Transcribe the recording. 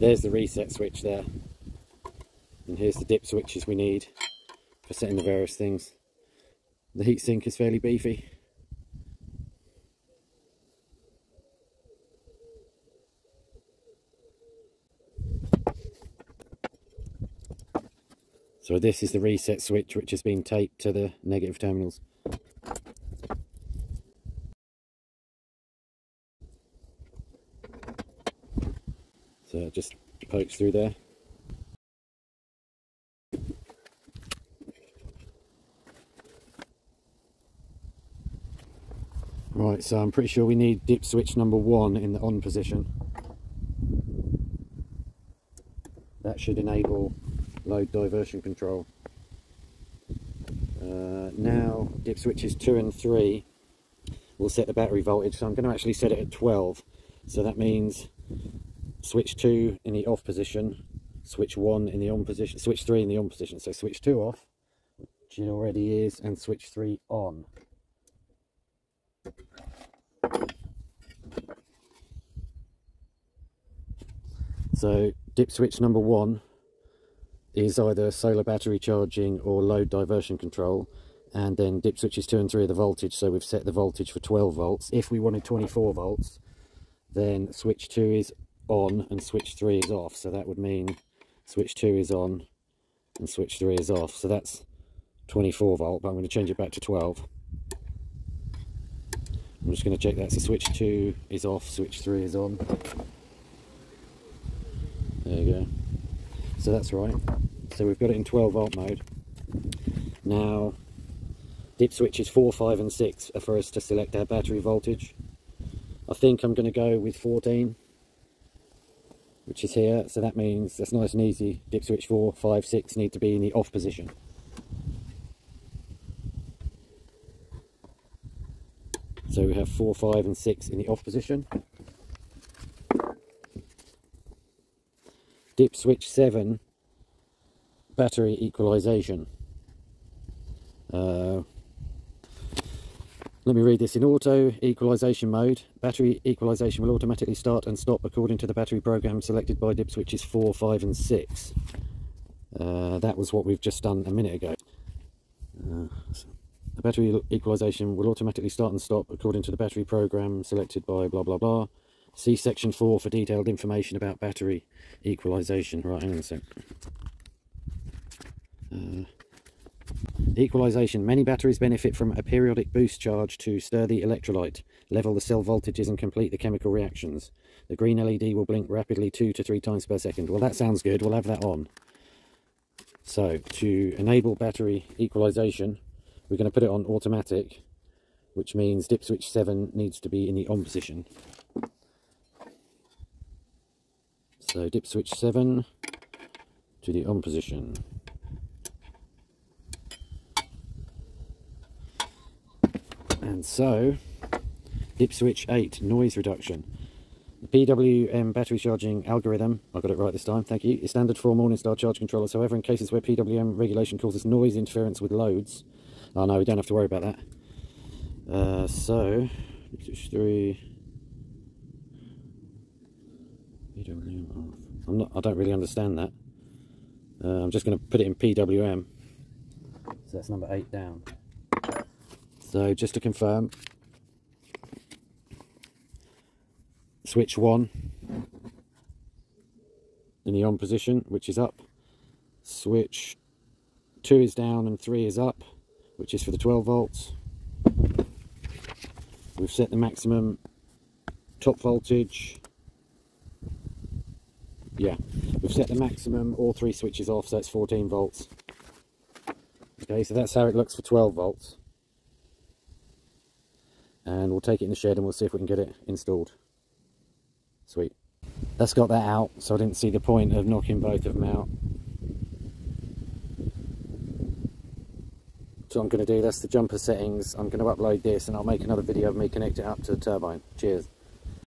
there's the reset switch there. And here's the dip switches we need for setting the various things. The heatsink is fairly beefy. So this is the reset switch which has been taped to the negative terminals. So it just pokes through there. Right, so I'm pretty sure we need dip switch number one in the on position. That should enable load diversion control. Uh, now, dip switches 2 and 3 will set the battery voltage, so I'm going to actually set it at 12. So that means switch 2 in the off position, switch 1 in the on position, switch 3 in the on position. So switch 2 off, which it already is, and switch 3 on. So dip switch number 1 is either solar battery charging or load diversion control and then dip switches 2 and 3 are the voltage so we've set the voltage for 12 volts if we wanted 24 volts then switch 2 is on and switch 3 is off. So that would mean switch 2 is on and switch 3 is off. So that's 24 volt but I'm going to change it back to 12 I'm just going to check that. So switch 2 is off switch 3 is on. There you go. So that's right. So we've got it in 12 volt mode. Now dip switches 4 5 and 6 are for us to select our battery voltage. I think I'm going to go with 14 which is here. So that means that's nice and easy. Dip switch 4 5 6 need to be in the off position. So we have 4 5 and 6 in the off position. Dip switch 7 battery equalization uh, let me read this in auto equalization mode battery equalization will automatically start and stop according to the battery program selected by dip switches 4 5 and 6 uh, that was what we've just done a minute ago uh, the battery equalization will automatically start and stop according to the battery program selected by blah blah blah See section 4 for detailed information about battery equalization. Right, hang on a sec. Uh, equalization. Many batteries benefit from a periodic boost charge to stir the electrolyte, level the cell voltages and complete the chemical reactions. The green LED will blink rapidly two to three times per second. Well, that sounds good. We'll have that on. So, to enable battery equalization, we're going to put it on automatic, which means dip switch 7 needs to be in the on position. So dip switch 7 to the on position. And so, dip switch 8, noise reduction. The PWM battery charging algorithm, I got it right this time, thank you, is standard for all Morningstar charge controllers. However, in cases where PWM regulation causes noise interference with loads, oh no, we don't have to worry about that. Uh, so, switch 3, PWM. I'm not, I don't really understand that. Uh, I'm just going to put it in PWM. So that's number eight down. So just to confirm, switch one. In the on position, which is up. Switch two is down and three is up, which is for the 12 volts. We've set the maximum top voltage. Yeah we've set the maximum all three switches off so it's 14 volts. Okay so that's how it looks for 12 volts and we'll take it in the shed and we'll see if we can get it installed. Sweet. That's got that out so I didn't see the point of knocking both of them out. So I'm going to do that's the jumper settings. I'm going to upload this and I'll make another video of me connecting it up to the turbine. Cheers